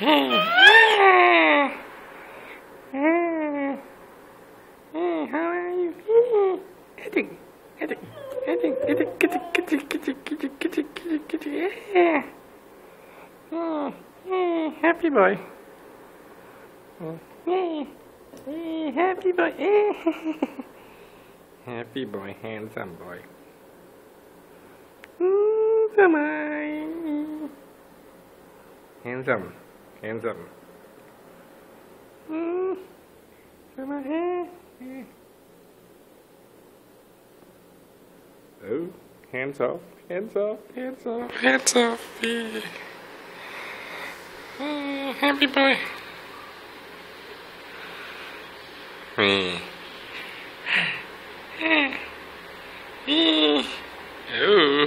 How are you? Eddie, kitty, kitty, kitty, kitty, kitty, kitty, kitty, happy boy. Happy boy. Happy boy, handsome boy. Handsome, handsome. Mm. On, eh, eh. Oh, hands off, hands off, hands off, hands off. Yeah. Mm, happy boy. Mm. Mm. Oh.